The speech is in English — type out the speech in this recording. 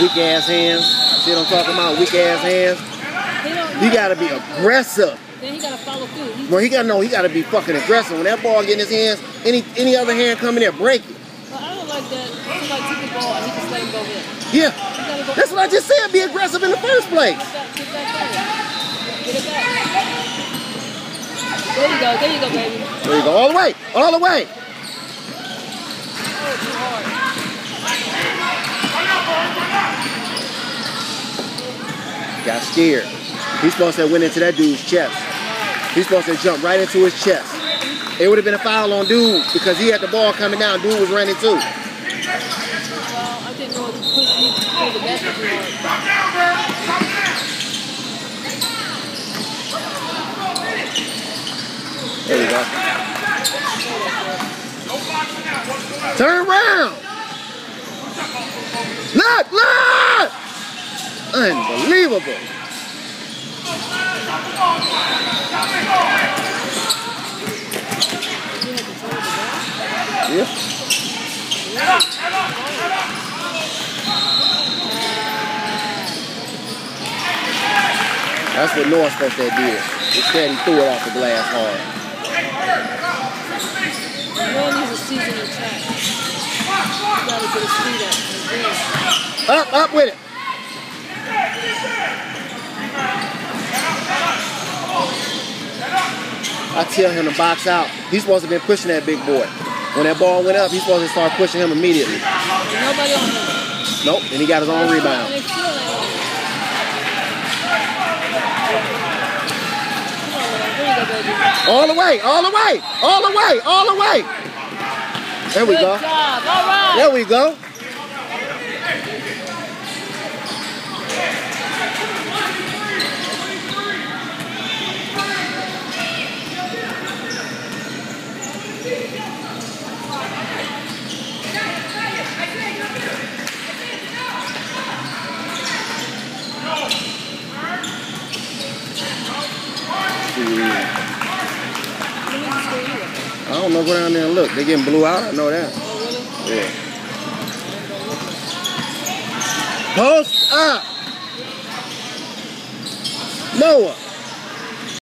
Weak ass hands. See what I'm talking about? Weak ass hands. He gotta be aggressive. Then he gotta follow through. He, Well, he gotta know he gotta be fucking aggressive. When that ball get in his hands, any any other hand come in there, break it. but I don't like that. Somebody took the ball and he just let him go in. Yeah. Go. That's what I just said. Be aggressive in the first place. Get back, get back there. Get back. There you go. There you go, baby. There you go. All the way. All the way. Oh, too hard. Got scared. He's supposed to have went into that dude's chest. He's supposed to jump right into his chest. It would have been a foul on dude because he had the ball coming down. Dude was running too. There you go. Turn around. Look, look. Unbelievable. That's what North supposed to did. Instead, he threw it off the glass hard. Man needs a seasoned attack. Gotta get his feet up. Up, up with it. I tell him to box out. He's supposed to have been pushing that big boy. When that ball went up, he's supposed to start pushing him immediately. Nobody on him. Nope, and he got his own rebound. they still ain't on him. Come on, man. There you go, baby. All the way, all the way, all the way, all the way. There we Good go. job. All right. There we go. Don't know. Go down there and look. They getting blew out. I know that. Yeah. Post up. Noah.